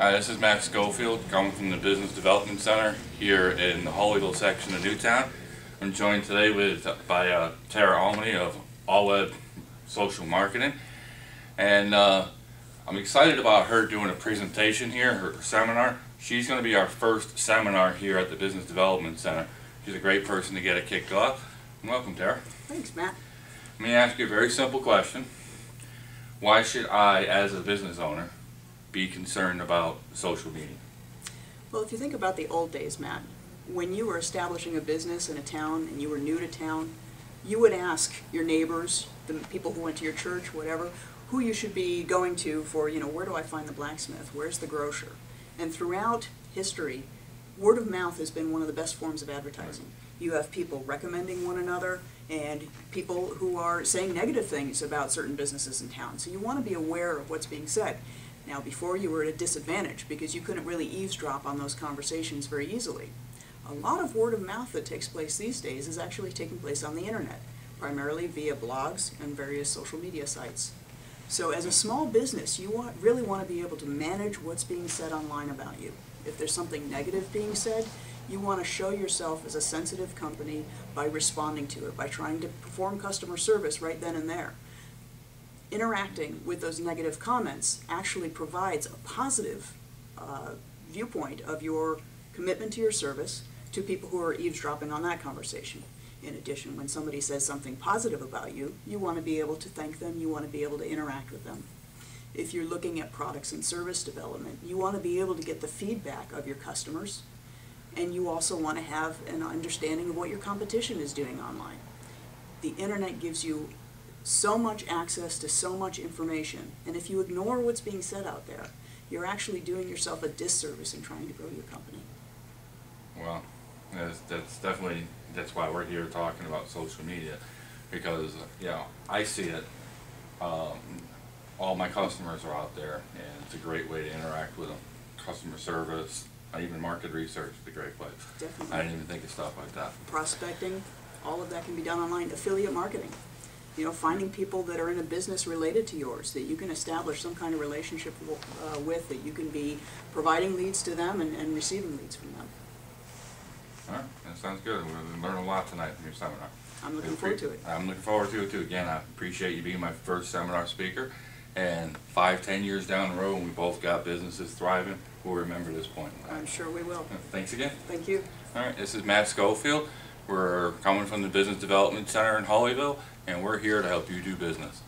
Hi, this is Matt Scofield, coming from the Business Development Center here in the Hawleyville section of Newtown. I'm joined today with by uh, Tara Alemany of Aleweb Social Marketing, and uh, I'm excited about her doing a presentation here, her seminar. She's going to be our first seminar here at the Business Development Center. She's a great person to get it kicked off. Welcome, Tara. Thanks, Matt. Let me ask you a very simple question. Why should I, as a business owner, be concerned about social media? Well, if you think about the old days, Matt, when you were establishing a business in a town and you were new to town, you would ask your neighbors, the people who went to your church, whatever, who you should be going to for, you know, where do I find the blacksmith? Where's the grocer? And throughout history, word of mouth has been one of the best forms of advertising. You have people recommending one another and people who are saying negative things about certain businesses in town. So you want to be aware of what's being said. Now, before you were at a disadvantage because you couldn't really eavesdrop on those conversations very easily. A lot of word of mouth that takes place these days is actually taking place on the internet, primarily via blogs and various social media sites. So as a small business, you want, really want to be able to manage what's being said online about you. If there's something negative being said, you want to show yourself as a sensitive company by responding to it, by trying to perform customer service right then and there interacting with those negative comments actually provides a positive uh, viewpoint of your commitment to your service to people who are eavesdropping on that conversation. In addition, when somebody says something positive about you, you want to be able to thank them, you want to be able to interact with them. If you're looking at products and service development, you want to be able to get the feedback of your customers, and you also want to have an understanding of what your competition is doing online. The internet gives you so much access to so much information, and if you ignore what's being said out there, you're actually doing yourself a disservice in trying to grow your company. Well, that's, that's definitely that's why we're here talking about social media, because you know I see it. Um, all my customers are out there, and it's a great way to interact with them. Customer service, even market research is a great place. Definitely. I didn't even think of stuff like that. Prospecting, all of that can be done online. Affiliate marketing, you know, finding people that are in a business related to yours that you can establish some kind of relationship uh, with, that you can be providing leads to them and, and receiving leads from them. All right, that sounds good. We're gonna learn a lot tonight from your seminar. I'm looking forward to it. I'm looking forward to it too. Again, I appreciate you being my first seminar speaker. And five, ten years down the road, when we both got businesses thriving, we'll remember this point. I'm sure we will. Thanks again. Thank you. All right, this is Matt Scofield. We're coming from the Business Development Center in Hawleyville, and we're here to help you do business.